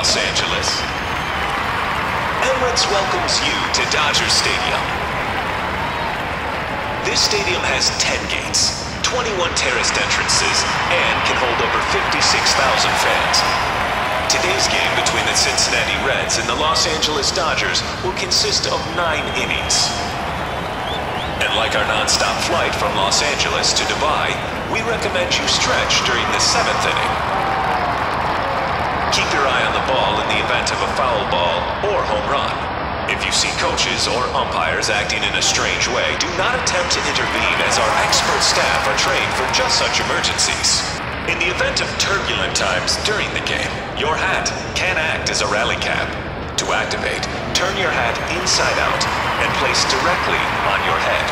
Los Angeles. Emirates welcomes you to Dodger Stadium. This stadium has 10 gates, 21 terraced entrances, and can hold over 56,000 fans. Today's game between the Cincinnati Reds and the Los Angeles Dodgers will consist of nine innings. And like our non-stop flight from Los Angeles to Dubai, we recommend you stretch during the seventh inning. Keep your eye on the ball in the event of a foul ball or home run. If you see coaches or umpires acting in a strange way, do not attempt to intervene as our expert staff are trained for just such emergencies. In the event of turbulent times during the game, your hat can act as a rally cap. To activate, turn your hat inside out and place directly on your head.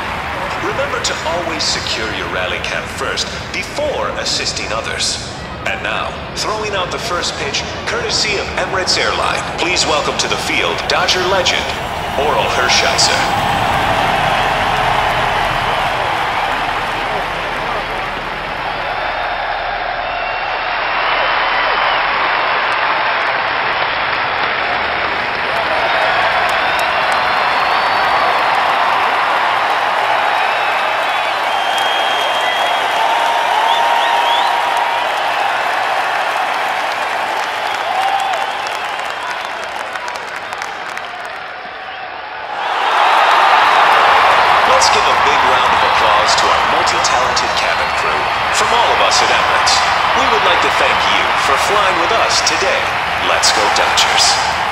Remember to always secure your rally cap first before assisting others. And now, throwing out the first pitch, courtesy of Emirates Airline, please welcome to the field Dodger legend, Orel Hershiser. We would like to thank you for flying with us today. Let's go Dodgers.